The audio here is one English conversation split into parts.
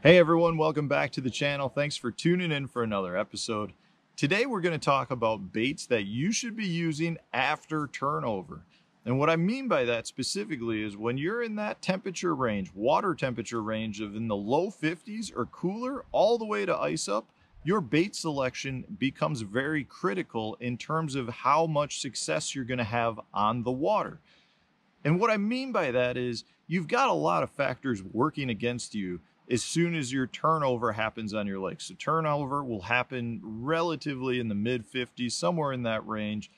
Hey everyone, welcome back to the channel. Thanks for tuning in for another episode. Today we're going to talk about baits that you should be using after turnover. And what I mean by that specifically is when you're in that temperature range, water temperature range of in the low 50s or cooler all the way to ice up, your bait selection becomes very critical in terms of how much success you're going to have on the water. And what I mean by that is you've got a lot of factors working against you as soon as your turnover happens on your lake. So turnover will happen relatively in the mid 50s, somewhere in that range.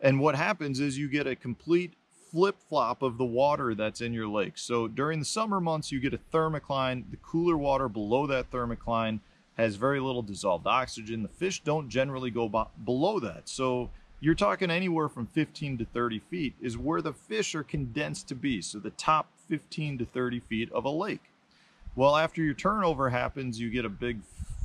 And what happens is you get a complete flip flop of the water that's in your lake. So during the summer months, you get a thermocline. The cooler water below that thermocline has very little dissolved oxygen. The fish don't generally go below that. So you're talking anywhere from 15 to 30 feet is where the fish are condensed to be. So the top 15 to 30 feet of a lake. Well, after your turnover happens, you get a big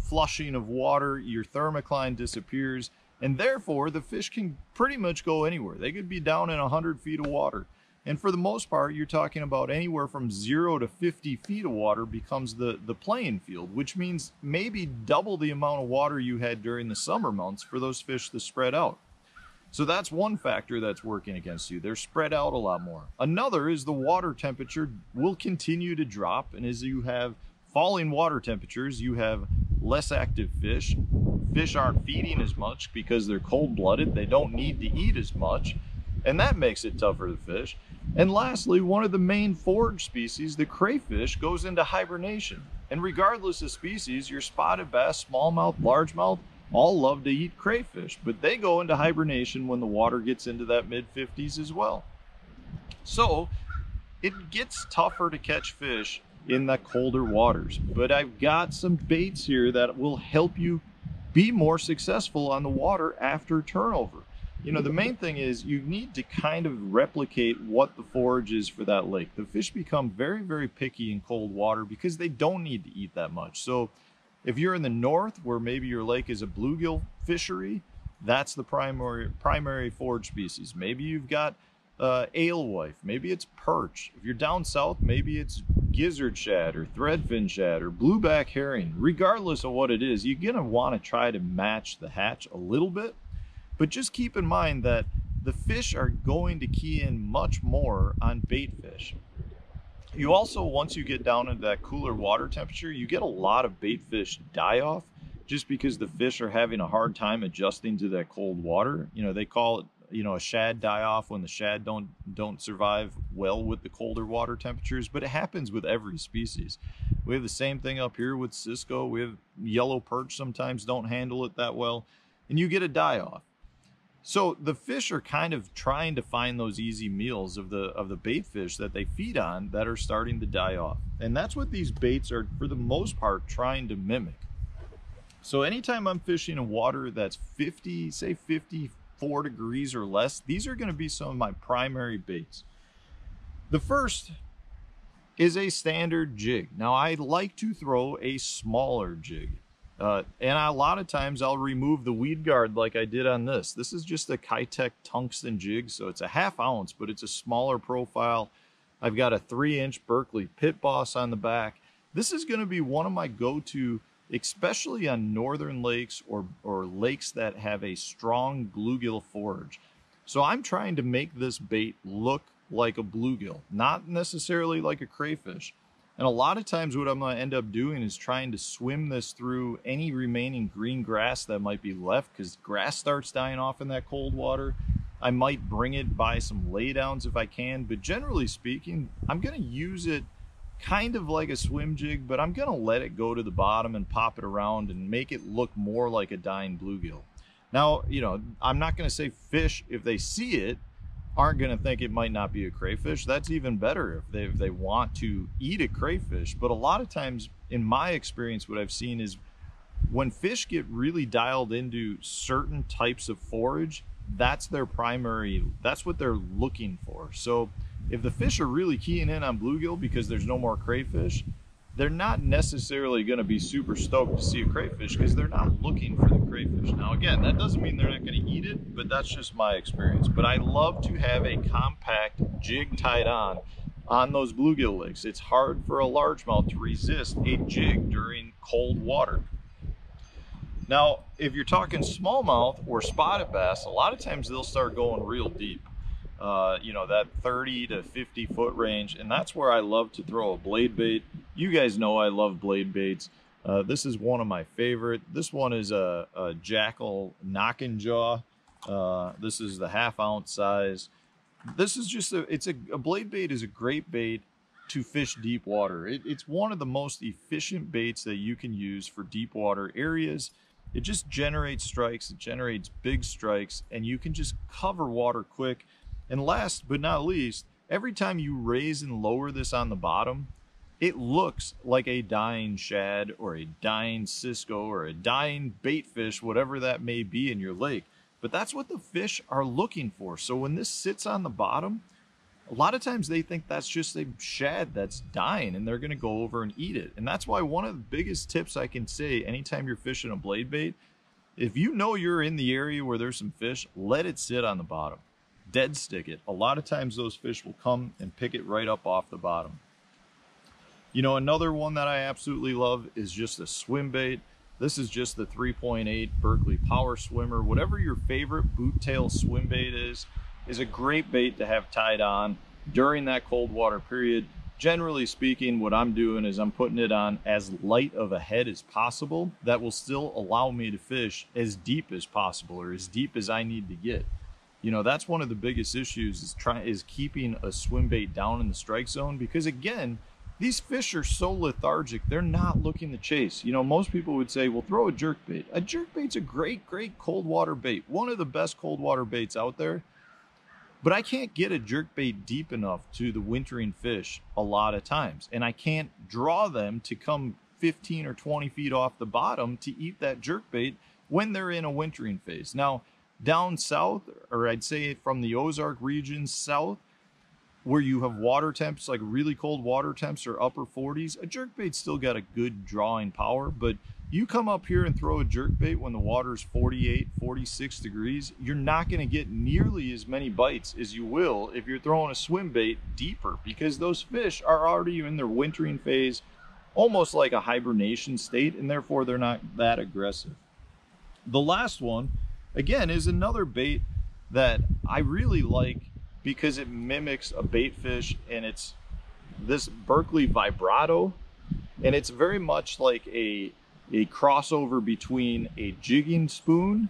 flushing of water, your thermocline disappears, and therefore the fish can pretty much go anywhere. They could be down in 100 feet of water. And for the most part, you're talking about anywhere from zero to 50 feet of water becomes the, the playing field, which means maybe double the amount of water you had during the summer months for those fish to spread out. So that's one factor that's working against you. They're spread out a lot more. Another is the water temperature will continue to drop. And as you have falling water temperatures, you have less active fish. Fish aren't feeding as much because they're cold blooded. They don't need to eat as much. And that makes it tougher to fish. And lastly, one of the main forage species, the crayfish, goes into hibernation. And regardless of species, your spotted bass, smallmouth, largemouth, all love to eat crayfish, but they go into hibernation when the water gets into that mid 50s as well. So it gets tougher to catch fish in the colder waters, but I've got some baits here that will help you be more successful on the water after turnover. You know, the main thing is you need to kind of replicate what the forage is for that lake. The fish become very, very picky in cold water because they don't need to eat that much. So if you're in the north where maybe your lake is a bluegill fishery, that's the primary primary forage species. Maybe you've got uh, alewife, maybe it's perch. If you're down south, maybe it's gizzard shad or threadfin shad or blueback herring. Regardless of what it is, you're gonna want to try to match the hatch a little bit. But just keep in mind that the fish are going to key in much more on bait fish. You also, once you get down into that cooler water temperature, you get a lot of bait fish die off just because the fish are having a hard time adjusting to that cold water. You know, they call it, you know, a shad die off when the shad don't don't survive well with the colder water temperatures, but it happens with every species. We have the same thing up here with Cisco. We have yellow perch sometimes don't handle it that well, and you get a die off. So the fish are kind of trying to find those easy meals of the of the bait fish that they feed on that are starting to die off. And that's what these baits are for the most part trying to mimic. So anytime I'm fishing in water that's 50, say 54 degrees or less, these are going to be some of my primary baits. The first is a standard jig. Now I like to throw a smaller jig. Uh, and a lot of times I'll remove the weed guard like I did on this. This is just a Keitech tungsten jig, so it's a half ounce, but it's a smaller profile. I've got a three inch Berkley Pit Boss on the back. This is gonna be one of my go-to, especially on northern lakes or, or lakes that have a strong bluegill forage. So I'm trying to make this bait look like a bluegill, not necessarily like a crayfish. And a lot of times what I'm to end up doing is trying to swim this through any remaining green grass that might be left because grass starts dying off in that cold water. I might bring it by some laydowns if I can, but generally speaking, I'm to use it kind of like a swim jig, but I'm to let it go to the bottom and pop it around and make it look more like a dying bluegill. Now, you know, I'm not to say fish if they see it aren't going to think it might not be a crayfish. That's even better if they, if they want to eat a crayfish. But a lot of times, in my experience, what I've seen is when fish get really dialed into certain types of forage, that's their primary, that's what they're looking for. So if the fish are really keying in on bluegill because there's no more crayfish, they're not necessarily going to be super stoked to see a crayfish because they're not looking for the crayfish. Now, again, that doesn't mean they're not going to eat it, but that's just my experience. But I love to have a compact jig tied on on those bluegill lakes. It's hard for a largemouth to resist a jig during cold water. Now, if you're talking smallmouth or spotted bass, a lot of times they'll start going real deep. Uh, you know, that 30 to 50 foot range. And that's where I love to throw a blade bait. You guys know I love blade baits. Uh, this is one of my favorite. This one is a, a Jackall knocking jaw. Uh, this is the half ounce size. This is just a, it's a, a blade bait is a great bait to fish deep water. It, it's one of the most efficient baits that you can use for deep water areas. It just generates strikes, it generates big strikes, and you can just cover water quick. And last but not least, every time you raise and lower this on the bottom, it looks like a dying shad or a dying cisco or a dying bait fish, whatever that may be in your lake. But that's what the fish are looking for. So when this sits on the bottom, a lot of times they think that's just a shad that's dying and they're going to go over and eat it. And that's why one of the biggest tips I can say anytime you're fishing a blade bait, if you know you're in the area where there's some fish, let it sit on the bottom. Dead stick it. A lot of times those fish will come and pick it right up off the bottom. You know, another one that I absolutely love is just a swim bait. This is just the 3.8 Berkley Power Swimmer. Whatever your favorite boot tail swim bait is, is a great bait to have tied on during that cold water period. Generally speaking, what I'm doing is I'm putting it on as light of a head as possible that will still allow me to fish as deep as possible or as deep as I need to get. You know, that's one of the biggest issues is trying is keeping a swim bait down in the strike zone because again, these fish are so lethargic, they're not looking to chase. You know, most people would say, well, throw a jerk bait. A jerk bait's a great, great cold water bait. One of the best cold water baits out there. But I can't get a jerk bait deep enough to the wintering fish a lot of times. And I can't draw them to come 15 or 20 feet off the bottom to eat that jerk bait when they're in a wintering phase. Now, down south, or I'd say from the Ozark region south, where you have water temps, like really cold water temps or upper 40s, a jerkbait still got a good drawing power, but you come up here and throw a jerkbait when the water is 48, 46 degrees, you're not going to get nearly as many bites as you will if you're throwing a swim bait deeper because those fish are already in their wintering phase, almost like a hibernation state, and therefore they're not that aggressive. The last one, again, is another bait that I really like because it mimics a bait fish and it's this Berkley vibrato and it's very much like a a crossover between a jigging spoon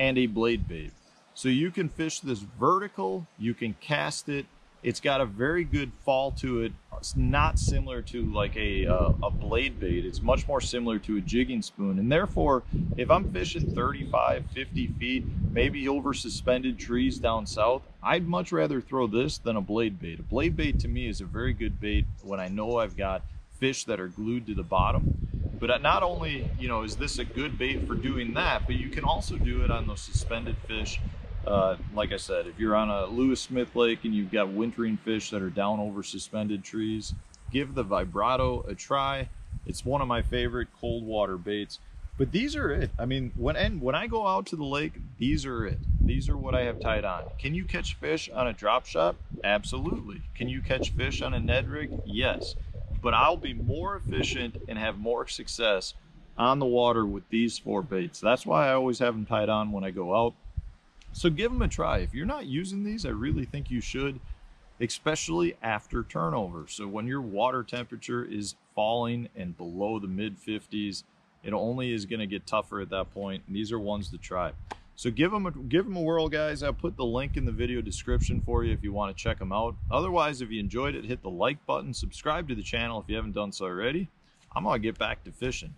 and a blade bait. So you can fish this vertical, you can cast it, it's got a very good fall to it. It's not similar to like a, uh, a blade bait. It's much more similar to a jigging spoon. And therefore, if I'm fishing 35, 50 feet, maybe over suspended trees down south, I'd much rather throw this than a blade bait. A blade bait to me is a very good bait when I know I've got fish that are glued to the bottom. But not only, you know, is this a good bait for doing that, but you can also do it on those suspended fish uh, like I said, if you're on a Lewis Smith Lake and you've got wintering fish that are down over suspended trees, give the vibrato a try. It's one of my favorite cold water baits. But these are it. I mean, when and when I go out to the lake, these are it. These are what I have tied on. Can you catch fish on a drop shot? Absolutely. Can you catch fish on a Ned rig? Yes. But I'll be more efficient and have more success on the water with these four baits. That's why I always have them tied on when I go out. So give them a try. If you're not using these, I really think you should, especially after turnover. So when your water temperature is falling and below the mid 50s, it only is going to get tougher at that point. And these are ones to try. So give them a give them a whirl, guys. I'll put the link in the video description for you if you want to check them out. Otherwise, if you enjoyed it, hit the like button, subscribe to the channel if you haven't done so already. I'm gonna get back to fishing.